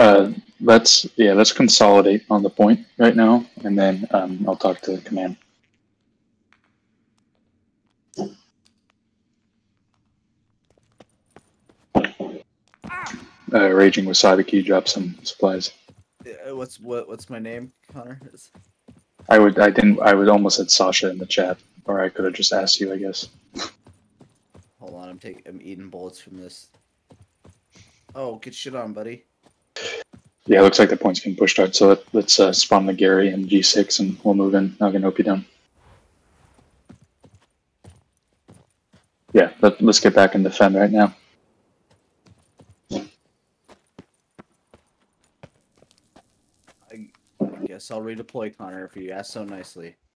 Uh, let's yeah, let's consolidate on the point right now, and then um, I'll talk to the command. Uh, raging you drop some supplies? Uh, What's what? What's my name, Connor? Is- I would, I didn't, I would almost said Sasha in the chat, or I could have just asked you, I guess. Hold on, I'm taking. I'm eating bullets from this. Oh, get shit on, buddy. Yeah, looks like the point's being pushed out, so let, let's uh, spawn the Gary and G6, and we'll move in. Naganopi down. Yeah, let, let's get back and defend right now. I guess I'll redeploy Connor if you ask so nicely.